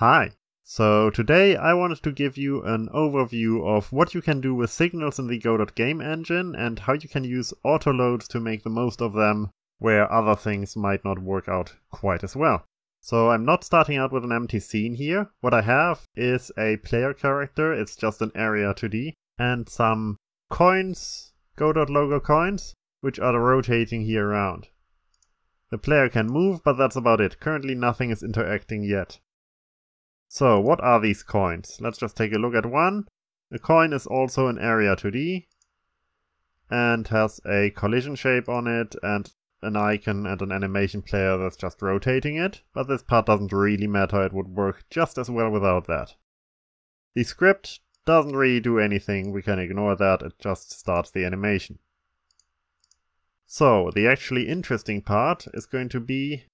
Hi! So today I wanted to give you an overview of what you can do with signals in the Godot game engine and how you can use autoloads to make the most of them where other things might not work out quite as well. So I'm not starting out with an empty scene here. What I have is a player character, it's just an area 2D, and some coins, Godot logo coins, which are rotating here around. The player can move, but that's about it. Currently nothing is interacting yet. So, what are these coins? Let's just take a look at one. A coin is also an area 2D and has a collision shape on it and an icon and an animation player that's just rotating it, but this part doesn't really matter, it would work just as well without that. The script doesn't really do anything, we can ignore that, it just starts the animation. So, the actually interesting part is going to be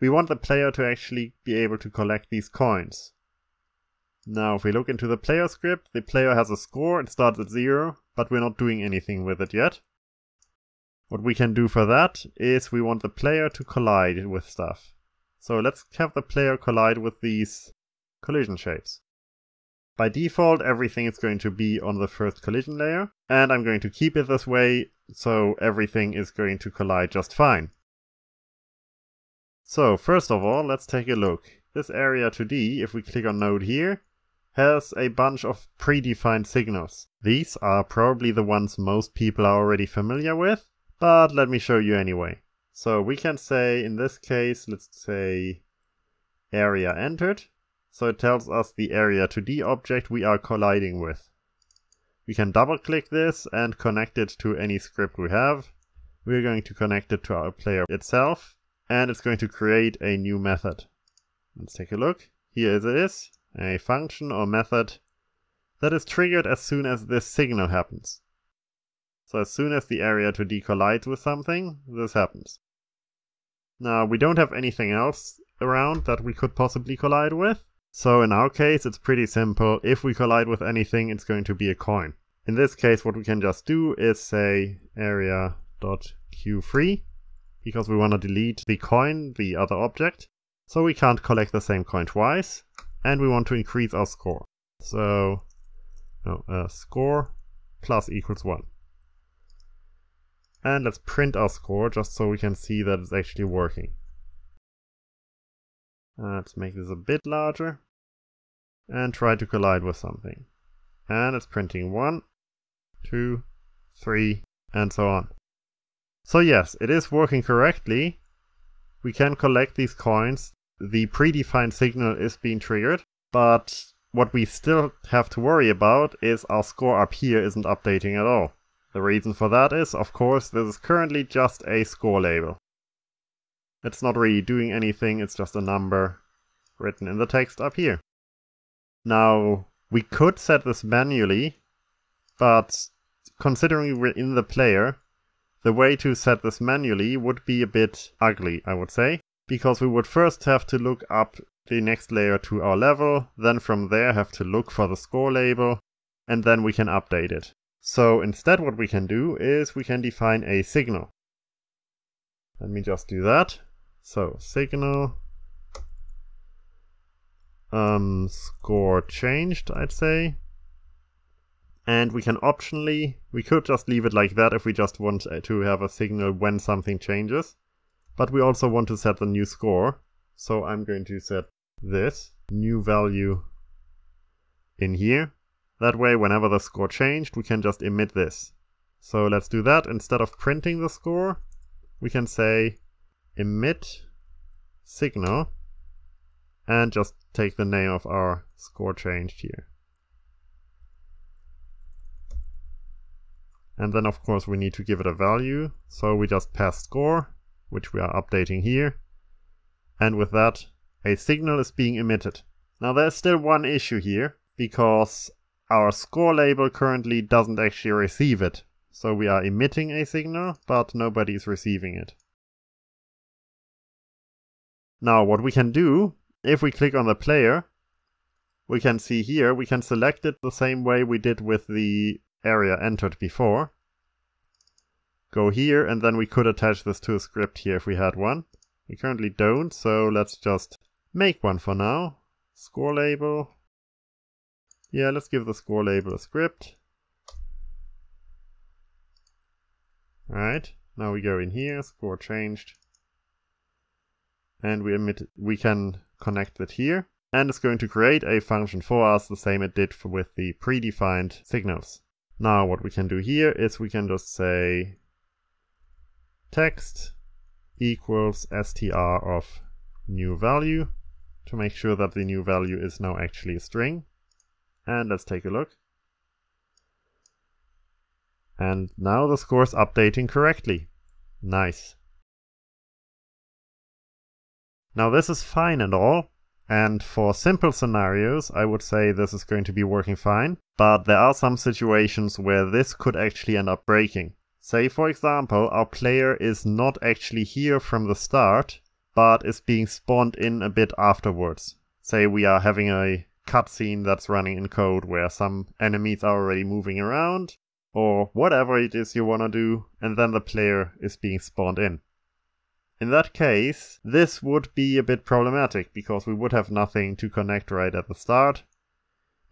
we want the player to actually be able to collect these coins. Now, if we look into the player script, the player has a score, it starts at zero, but we're not doing anything with it yet. What we can do for that is we want the player to collide with stuff. So let's have the player collide with these collision shapes. By default, everything is going to be on the first collision layer, and I'm going to keep it this way, so everything is going to collide just fine. So first of all, let's take a look. This area 2D, if we click on node here, has a bunch of predefined signals. These are probably the ones most people are already familiar with, but let me show you anyway. So we can say, in this case, let's say area entered. So it tells us the area 2D object we are colliding with. We can double click this and connect it to any script we have. We're going to connect it to our player itself and it's going to create a new method. Let's take a look. Here it is, a function or method that is triggered as soon as this signal happens. So as soon as the area 2D collides with something, this happens. Now we don't have anything else around that we could possibly collide with. So in our case, it's pretty simple. If we collide with anything, it's going to be a coin. In this case, what we can just do is say area.queue_free because we want to delete the coin, the other object. So we can't collect the same coin twice. And we want to increase our score. So, no, uh, score plus equals 1. And let's print our score just so we can see that it's actually working. Let's make this a bit larger. And try to collide with something. And it's printing 1, 2, 3, and so on. So yes, it is working correctly. We can collect these coins. The predefined signal is being triggered, but what we still have to worry about is our score up here isn't updating at all. The reason for that is, of course, this is currently just a score label. It's not really doing anything, it's just a number written in the text up here. Now, we could set this manually, but considering we're in the player, the way to set this manually would be a bit ugly, I would say, because we would first have to look up the next layer to our level, then from there have to look for the score label, and then we can update it. So instead what we can do is we can define a signal. Let me just do that. So signal um, score changed, I'd say. And we can optionally, we could just leave it like that if we just want uh, to have a signal when something changes. But we also want to set the new score. So I'm going to set this new value in here. That way, whenever the score changed, we can just emit this. So let's do that. Instead of printing the score, we can say emit signal and just take the name of our score changed here. And then of course we need to give it a value. So we just pass score, which we are updating here. And with that, a signal is being emitted. Now there's still one issue here, because our score label currently doesn't actually receive it. So we are emitting a signal, but nobody is receiving it. Now what we can do, if we click on the player, we can see here, we can select it the same way we did with the area entered before. Go here, and then we could attach this to a script here if we had one. We currently don't, so let's just make one for now. Score label. Yeah, let's give the score label a script. Alright, now we go in here, score changed. And we emit we can connect it here. And it's going to create a function for us the same it did for, with the predefined signals. Now what we can do here is we can just say text equals str of new value to make sure that the new value is now actually a string. And let's take a look. And now the score is updating correctly. Nice. Now this is fine and all, and for simple scenarios I would say this is going to be working fine, but there are some situations where this could actually end up breaking. Say for example our player is not actually here from the start, but is being spawned in a bit afterwards. Say we are having a cutscene that's running in code where some enemies are already moving around, or whatever it is you want to do, and then the player is being spawned in. In that case, this would be a bit problematic, because we would have nothing to connect right at the start.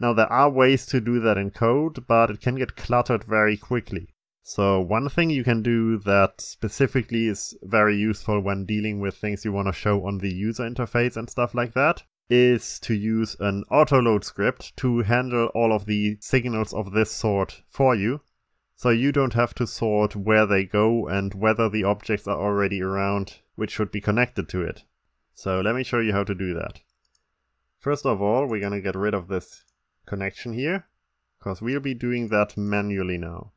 Now there are ways to do that in code, but it can get cluttered very quickly. So one thing you can do that specifically is very useful when dealing with things you want to show on the user interface and stuff like that is to use an autoload script to handle all of the signals of this sort for you. So you don't have to sort where they go and whether the objects are already around which should be connected to it. So let me show you how to do that. First of all, we're gonna get rid of this connection here, because we'll be doing that manually now.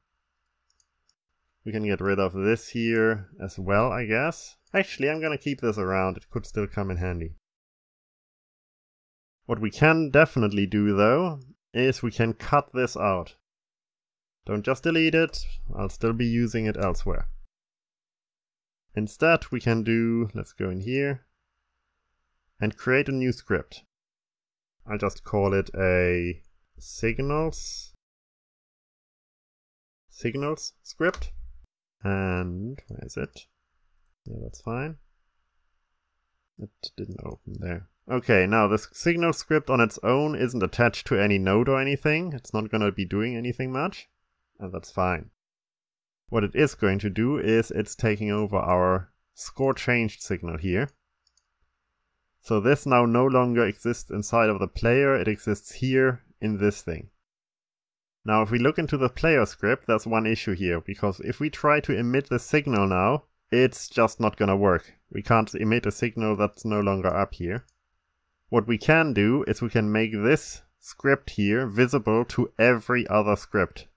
We can get rid of this here as well, I guess. Actually, I'm gonna keep this around, it could still come in handy. What we can definitely do though, is we can cut this out. Don't just delete it, I'll still be using it elsewhere. Instead, we can do, let's go in here, and create a new script. I'll just call it a signals signals script. And where is it? Yeah, that's fine. It didn't open there. Okay, now this signal script on its own isn't attached to any node or anything. It's not going to be doing anything much, and that's fine. What it is going to do is it's taking over our score changed signal here. So this now no longer exists inside of the player, it exists here in this thing. Now if we look into the player script, there's one issue here, because if we try to emit the signal now, it's just not gonna work. We can't emit a signal that's no longer up here. What we can do is we can make this script here visible to every other script.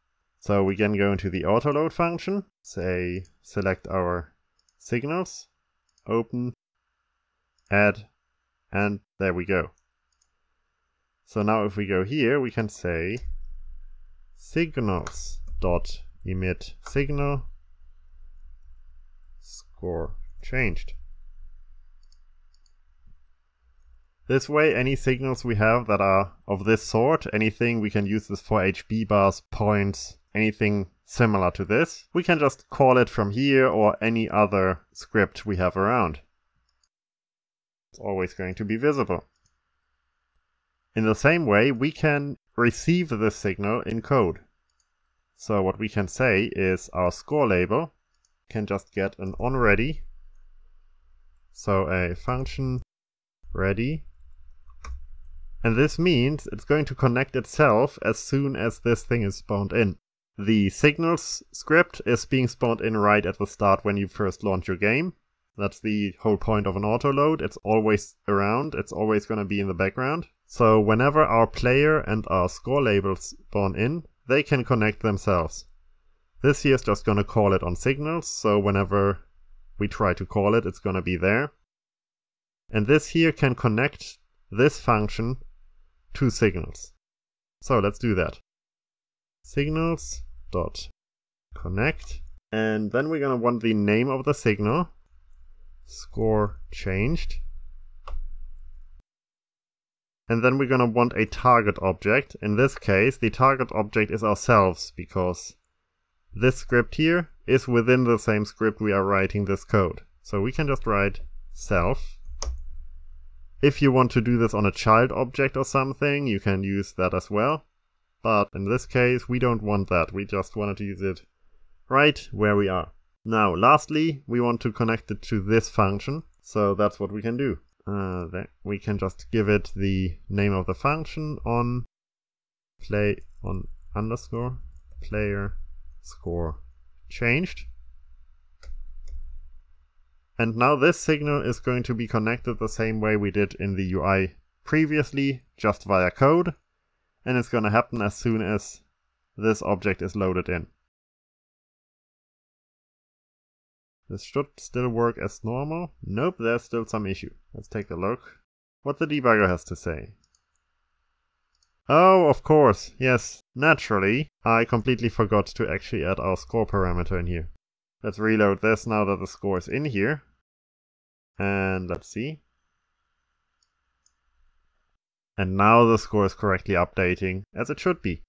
So we can go into the autoload function, say select our signals, open, add, and there we go. So now if we go here, we can say signals dot emit signal score changed. This way, any signals we have that are of this sort, anything we can use this for HP bars, points, anything similar to this, we can just call it from here or any other script we have around. It's always going to be visible. In the same way, we can receive this signal in code. So what we can say is our score label can just get an onReady. So a function ready. And this means it's going to connect itself as soon as this thing is spawned in. The signals script is being spawned in right at the start when you first launch your game. That's the whole point of an autoload. It's always around. It's always going to be in the background. So whenever our player and our score labels spawn in, they can connect themselves. This here is just going to call it on signals, so whenever we try to call it, it's going to be there. And this here can connect this function to signals. So let's do that. Signals dot connect, and then we're going to want the name of the signal, score changed, and then we're going to want a target object. In this case, the target object is ourselves, because this script here is within the same script we are writing this code. So we can just write self If you want to do this on a child object or something, you can use that as well. But in this case, we don't want that. We just wanted to use it right where we are. Now, lastly, we want to connect it to this function. So that's what we can do. Uh, we can just give it the name of the function on play on underscore player score changed. And now this signal is going to be connected the same way we did in the UI previously, just via code. And it's going to happen as soon as this object is loaded in. This should still work as normal. Nope, there's still some issue. Let's take a look what the debugger has to say. Oh, of course, yes, naturally, I completely forgot to actually add our score parameter in here. Let's reload this now that the score is in here. And let's see. And now the score is correctly updating, as it should be.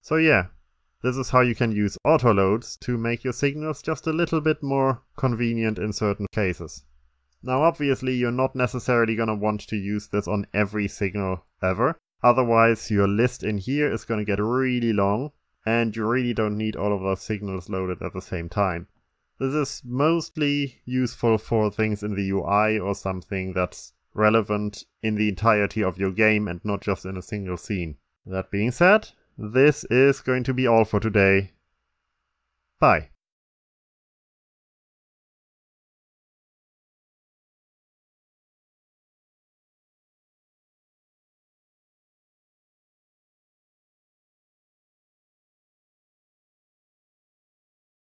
So yeah, this is how you can use autoloads to make your signals just a little bit more convenient in certain cases. Now obviously you're not necessarily going to want to use this on every signal ever, otherwise your list in here is going to get really long and you really don't need all of those signals loaded at the same time. This is mostly useful for things in the UI or something that's relevant in the entirety of your game and not just in a single scene. That being said, this is going to be all for today. Bye.